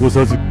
残さず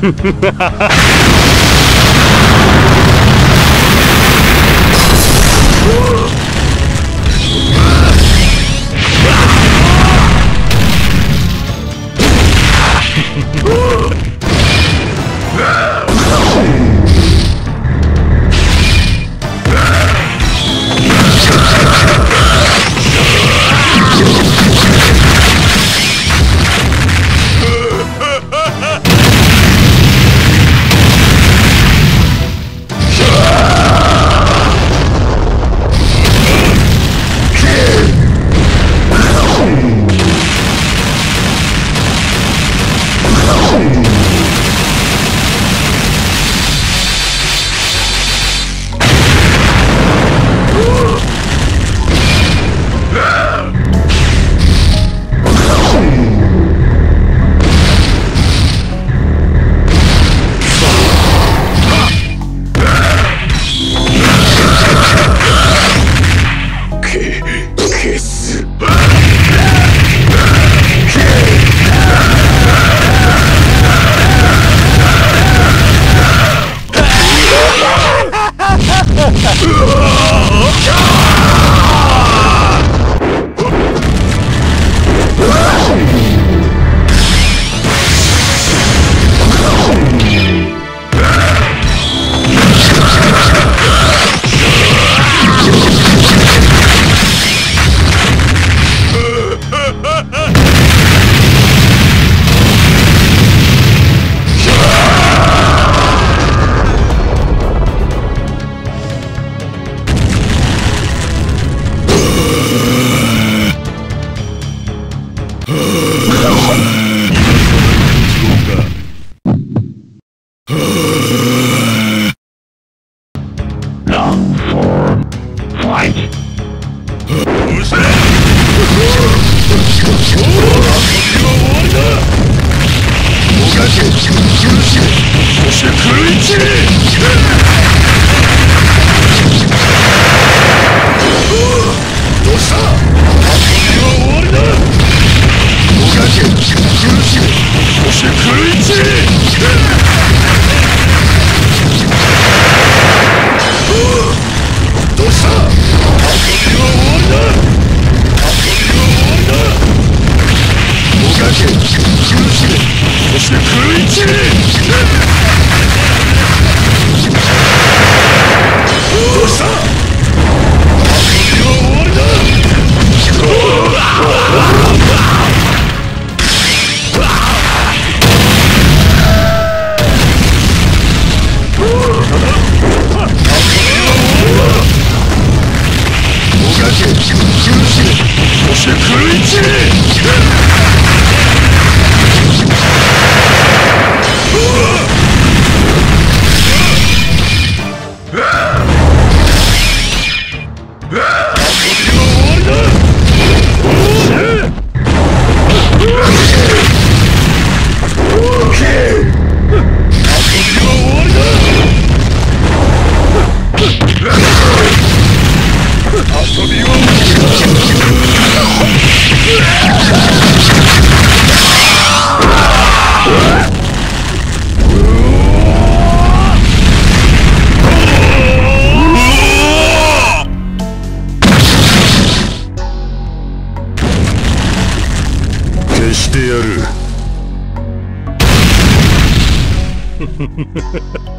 Whoa! ¡Ah! 遊びは終わりだ Ha ha ha.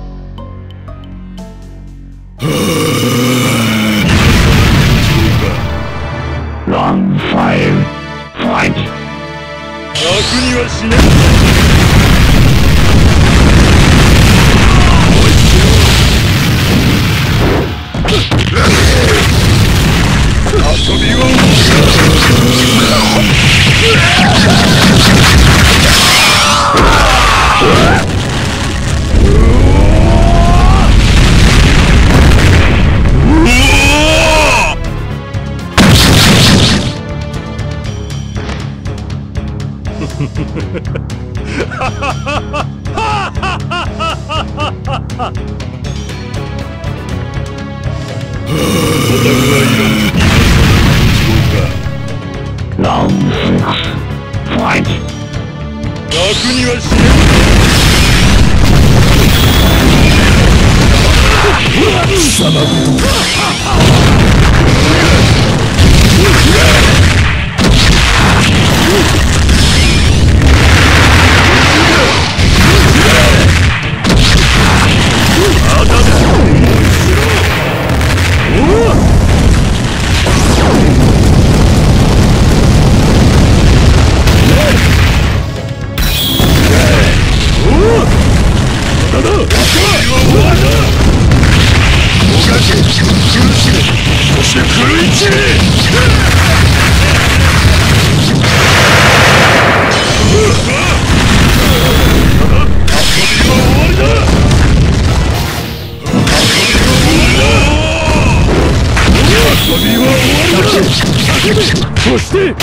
そして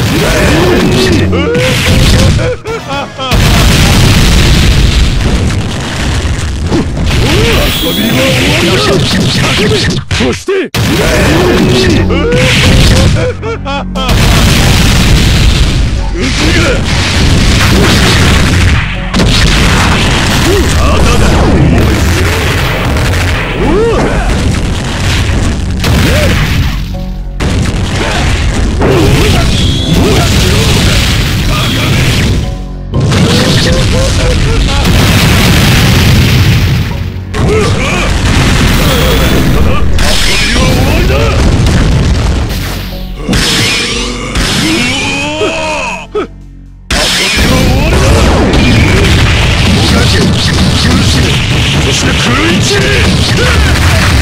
そしてうが食いれ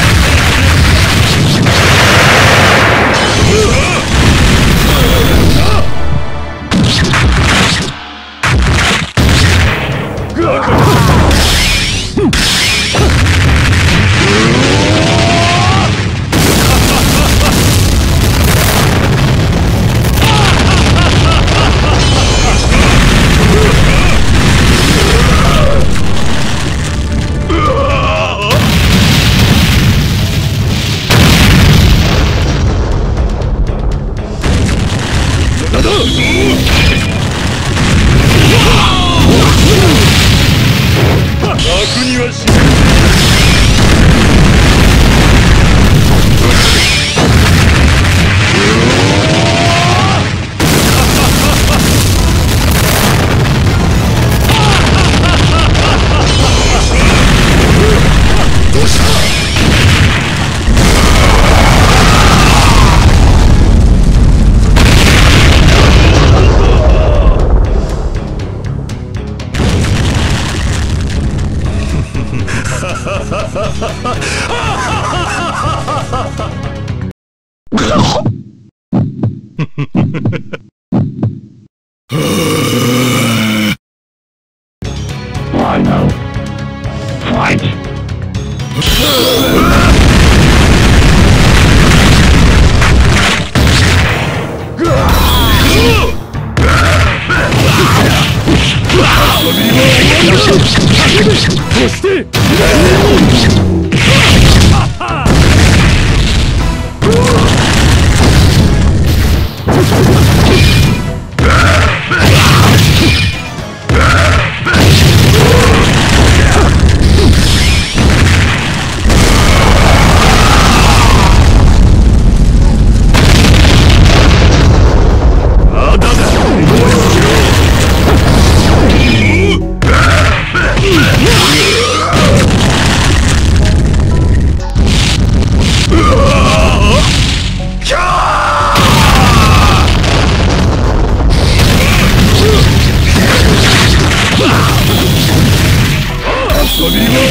遊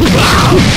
Yeah!